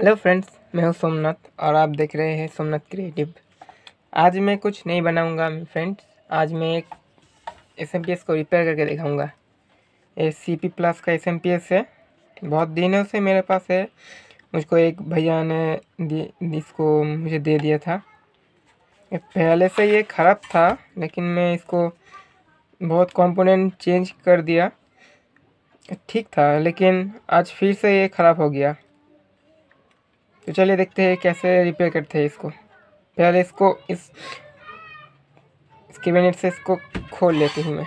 Hello friends मैं हूँ सोमनाथ और आप देख रहे हैं सोमनाथ क्रिएटिव आज मैं कुछ नहीं बनाऊँगा फ्रेंड्स आज मैं एक एसएमपीएस को रिपेयर करके दिखाऊँगा। ये सी पी प्लस का एसएमपीएस है। बहुत दिनों से मेरे पास है। मुझको एक भैया ने इसको मुझे दे दिया था। पहले से ये ख़राब था, लेकिन मैं इसको बहुत कंपोनेंट चेंज कर दिया। ठीक था, लेकिन आज फिर से ये ख़राब हो गया। तो चलिए देखते हैं कैसे रिपेयर करते हैं इसको। पहले इसको इस, इसके से इसको खोल लेती हूँ मैं।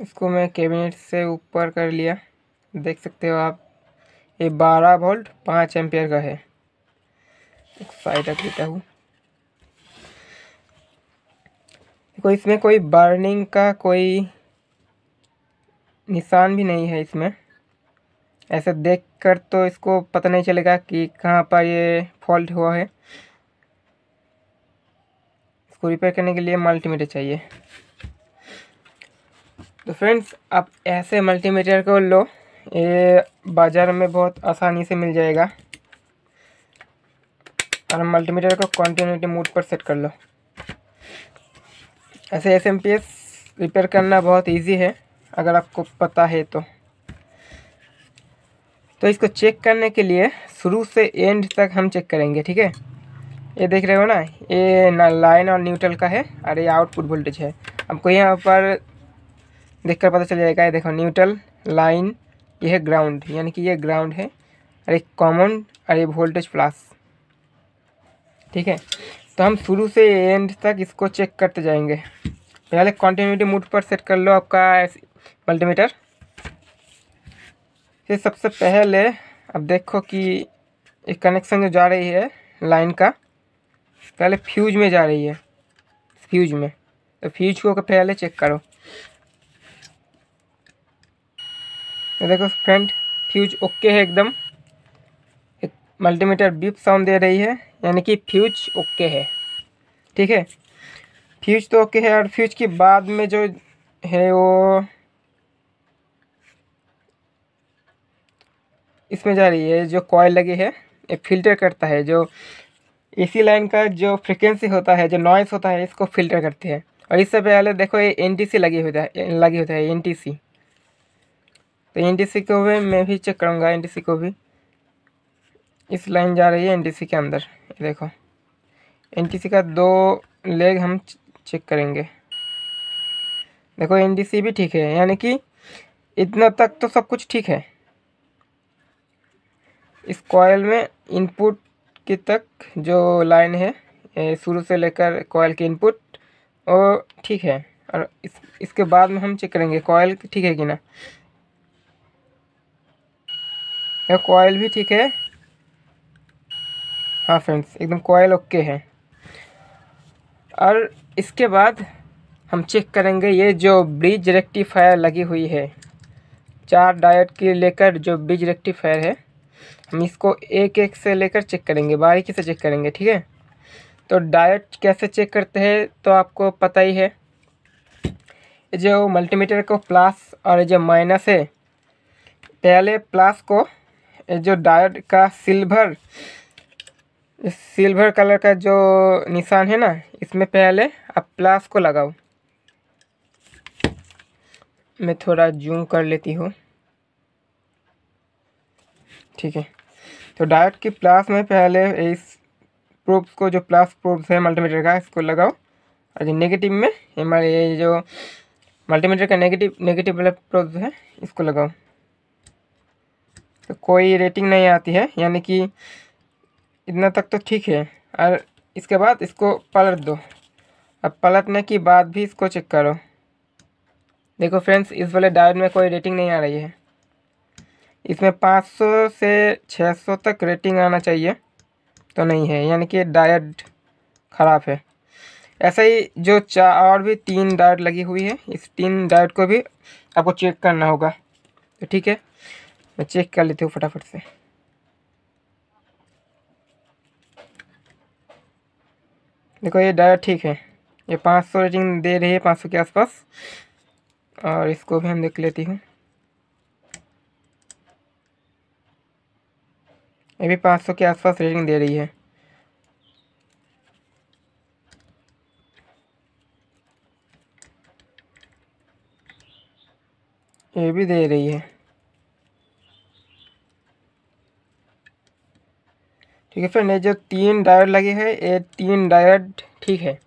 इसको मैं कैबिनेट से ऊपर कर लिया। देख सकते हो आप, ये बारह वोल्ट पाँच एम्पियर का है। एक साइड रख देता हूँ। देखो, इसमें कोई बर्निंग का कोई निशान भी नहीं है इसमें। ऐसे देख कर तो इसको पता नहीं चलेगा कि कहाँ पर ये फॉल्ट हुआ है। इसको रिपेयर करने के लिए मल्टीमीटर चाहिए। तो फ्रेंड्स, आप ऐसे मल्टीमीटर को लो, ये बाज़ार में बहुत आसानी से मिल जाएगा। और मल्टीमीटर को कॉन्टीन्यूटी मोड पर सेट कर लो। ऐसे S M P S repair करना बहुत इजी है, अगर आपको पता है तो। तो इसको चेक करने के लिए शुरू से एंड तक हम चेक करेंगे, ठीक है? ये देख रहे हो ना, ये ना लाइन और न्यूट्रल का है, और ये आउटपुट वोल्टेज है। आपको यहाँ पर देखकर पता चल जाएगा, ये देखो न्यूट्रल लाइन ये है ग्राउंड यानी कि ये ग्राउंड है, और एक कॉमन और ये वोल्टेज प्लस ठीक है? तो हम शुरू से एंड तक इसको चेक करते जाएँगे। पहले कॉन्टीन्यूटी मूड पर सेट कर लो आपका मल्टीमीटर फिर सबसे पहले अब देखो कि एक कनेक्शन जो जा रही है लाइन का, पहले फ्यूज में जा रही है। फ्यूज में। तो फ्यूज को पहले चेक करो। ये देखो फ्रेंड फ्यूज ओके है एकदम। एक मल्टीमीटर बीप साउंड दे रही है, यानी कि फ्यूज ओके है। ठीक है? फ्यूज तो ओके है और फ्यूज के बाद में जो है वो इसमें जा रही है, जो कॉयल लगी है ये फ़िल्टर करता है, जो एसी लाइन का जो फ्रिक्वेंसी होता है, जो नॉइस होता है, इसको फ़िल्टर करती है। और इससे पहले देखो ये एनटीसी लगी होता है, लगी होता है एनटीसी तो एन को भी मैं भी चेक करूँगा एन को भी। इस लाइन जा रही है एनडीसी के अंदर देखो। एन का दो लेग हम चेक करेंगे। देखो एनडीसी भी ठीक है, यानी कि इतना तक तो सब कुछ ठीक है। इस कॉयल में इनपुट की तक जो लाइन है शुरू से लेकर कॉयल की इनपुट वो ठीक है। और इस, इसके बाद में हम चेक करेंगे कॉयल ठीक है कि ना। यह कॉयल भी ठीक है। हाँ फ्रेंड्स एकदम कॉयल ओके है। और इसके बाद हम चेक करेंगे ये जो ब्रिज रेक्टिफायर लगी हुई है। चार डायट के लेकर जो ब्रिज रेक्टिफायर है, हम इसको एक एक से लेकर चेक करेंगे, बारीकी से चेक करेंगे, ठीक है? तो डायट कैसे चेक करते हैं तो आपको पता ही है। जो मल्टीमीटर को प्लस और जो माइनस है, पहले प्लस को जो डायोड का सिल्वर सिल्वर कलर का जो निशान है ना, इसमें पहले आप प्लस को लगाओ। मैं थोड़ा जूम कर लेती हूँ। ठीक है। तो डायोड की प्लस में पहले इस प्रोब्स को, जो प्लस प्रोब्स है मल्टीमीटर का, इसको लगाओ। और जो नेगेटिव में ये जो मल्टीमीटर का नेगेटिव नेगेटिव वाला प्रोब्स है, इसको लगाओ। तो कोई रेटिंग नहीं आती है, यानी कि इतना तक तो ठीक है। और इसके बाद इसको पलट दो। अब पलटने के बाद भी इसको चेक करो। देखो फ्रेंड्स इस वाले डायोड में कोई रेटिंग नहीं आ रही है। इसमें 500 से 600 तक रेटिंग आना चाहिए तो नहीं है। यानी कि डायोड ख़राब है। ऐसा ही जो चा, और भी तीन डायट लगी हुई है, इस तीन डायट को भी आपको चेक करना होगा। तो ठीक है। मैं चेक कर लेती हूँ फटाफट से। देखो, ये डायट ठीक है। ये पाँच सौ रेटिंग दे रही है पाँच सौ के आसपास। और इसको भी हम देख लेती हूँ। ये भी पाँच सौ के आसपास रेटिंग दे रही है। ये भी दे रही है। ठीक है फ्रेंड ये जो तीन डायोड लगे हैं, ये तीन डायोड ठीक है।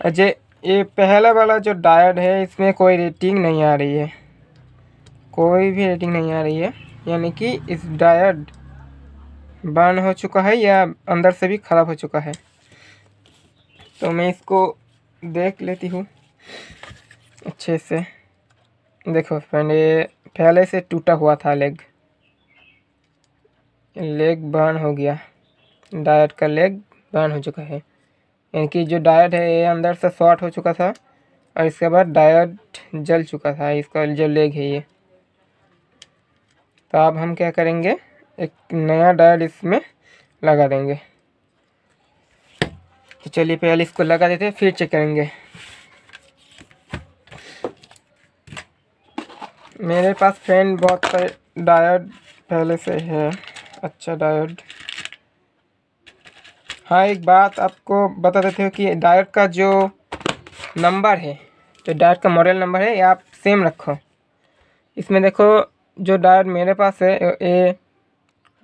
अजय, ये पहला वाला जो डायोड है, इसमें कोई रेटिंग नहीं आ रही है। कोई भी रेटिंग नहीं आ रही है, यानी कि इस डायोड बर्न हो चुका है या अंदर से भी ख़राब हो चुका है। तो मैं इसको देख लेती हूँ अच्छे से। देखो फ्रेंड ये पहले से टूटा हुआ था लेग लेग बर्न हो गया। डायट का लेग बर्न हो चुका है। यानी कि जो डायट है, ये अंदर से शॉर्ट हो चुका था और इसके बाद डायट जल चुका था, इसका जो लेग है ये। तो अब हम क्या करेंगे? एक नया डायट इसमें लगा देंगे। तो चलिए पहले इसको लगा देते फिर चेक करेंगे। मेरे पास फ्रेंड बहुत सारे डायोड पहले से है। अच्छा डायोड हाँ एक बात आपको बता देते हो कि डायोड का जो नंबर है, जो डायोड का मॉडल नंबर है, ये आप सेम रखो। इसमें देखो, जो डायोड मेरे पास है A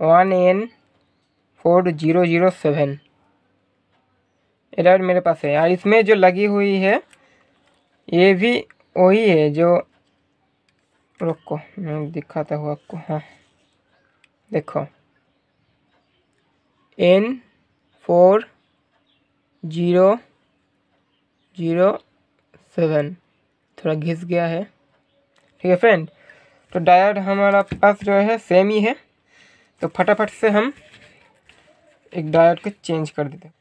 one N four zero zero seven ये डायोड मेरे पास है। और इसमें जो लगी हुई है, ये भी वही है जो रुको, मैं दिखाता हूँ आपको। हाँ देखो। N four zero zero seven थोड़ा घिस गया है। ठीक है फ्रेंड तो डायोड हमारा पास जो है सेम ही है। तो फटाफट से हम एक डायोड को चेंज कर देते हैं।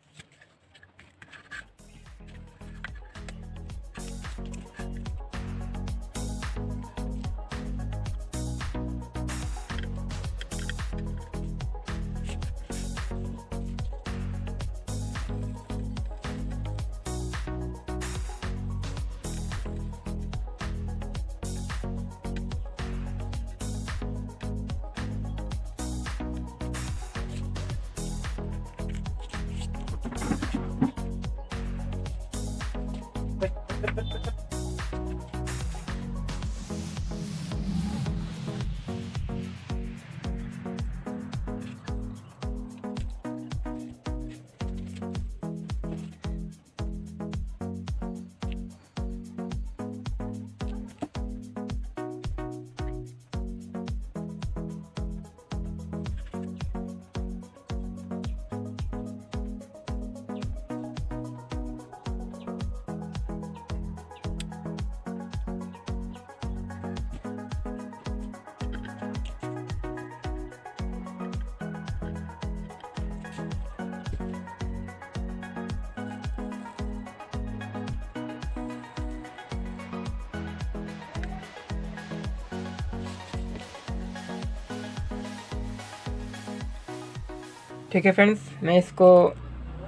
ठीक है फ्रेंड्स मैं इसको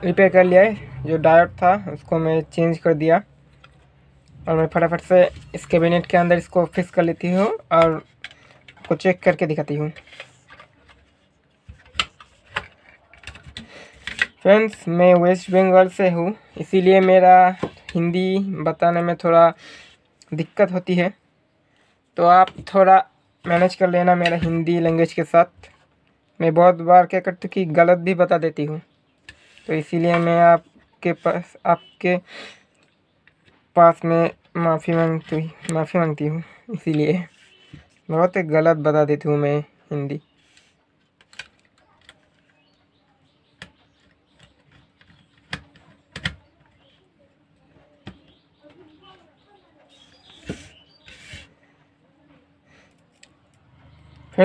रिपेयर कर लिया है। जो डायोड था, उसको मैं चेंज कर दिया। और मैं फटाफट से इस कैबिनेट के अंदर इसको फिक्स कर लेती हूँ और आपको चेक करके दिखाती हूँ। फ्रेंड्स मैं वेस्ट बंगाल से हूँ। इसीलिए मेरा हिंदी बताने में थोड़ा दिक्कत होती है। तो आप थोड़ा मैनेज कर लेना मेरा हिंदी लैंग्वेज के साथ। मैं बहुत बार क्या करती हूँ कि गलत भी बता देती हूँ। तो इसीलिए मैं आपके पास आपके पास में माफ़ी मांगती माफ़ी मांगती हूँ। इसीलिए बहुत गलत बता देती हूँ मैं हिंदी।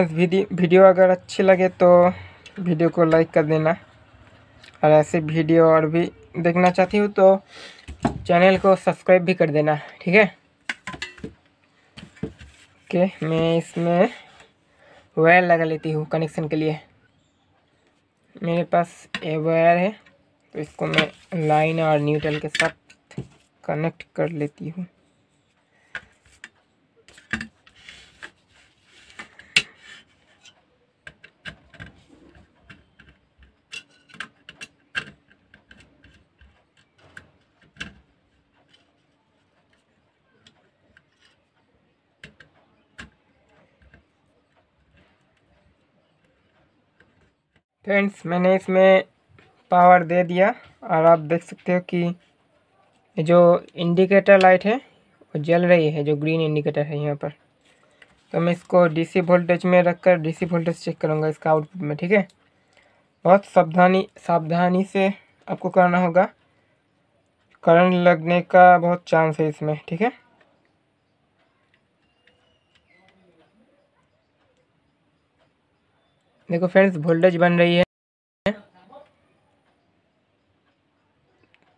फ्रेंड्स, वीडियो अगर अच्छी लगे तो वीडियो को लाइक कर देना। और ऐसे वीडियो और भी देखना चाहती हूँ तो चैनल को सब्सक्राइब भी कर देना, ठीक है? ओके, मैं इसमें वायर लगा लेती हूँ कनेक्शन के लिए। मेरे पास ए वायर है तो इसको मैं लाइन और न्यूट्रल के साथ कनेक्ट कर लेती हूँ। फ्रेंड्स, मैंने इसमें पावर दे दिया और आप देख सकते हो कि जो इंडिकेटर लाइट है, वो जल रही है, जो ग्रीन इंडिकेटर है यहाँ पर। तो मैं इसको डीसी वोल्टेज में रखकर डीसी वोल्टेज चेक करूँगा इसका आउटपुट में, ठीक है? बहुत सावधानी सावधानी से आपको करना होगा। करंट लगने का बहुत चांस है इसमें, ठीक है? देखो फ्रेंड्स वोल्टेज बन रही है।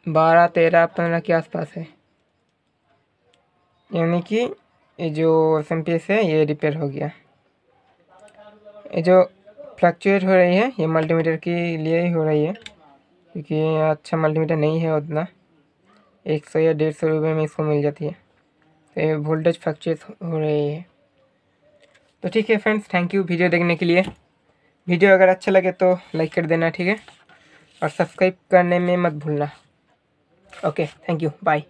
बारह, तेरह, पंद्रह के आसपास है। यानी कि ये जो एस एम पी एस है ये रिपेयर हो गया। ये जो फ्लक्चुएट हो रही है, ये मल्टीमीटर के लिए ही हो रही है, क्योंकि अच्छा मल्टीमीटर नहीं है उतना। एक सौ या डेढ़ सौ रुपये में इसको मिल जाती है। तो ये वोल्टेज फ्लक्चुएट हो रही है। तो ठीक है फ्रेंड्स थैंक यू वीडियो देखने के लिए। वीडियो अगर अच्छा लगे तो लाइक कर देना, ठीक है? और सब्सक्राइब करने में मत भूलना। Okay, thank you, bye.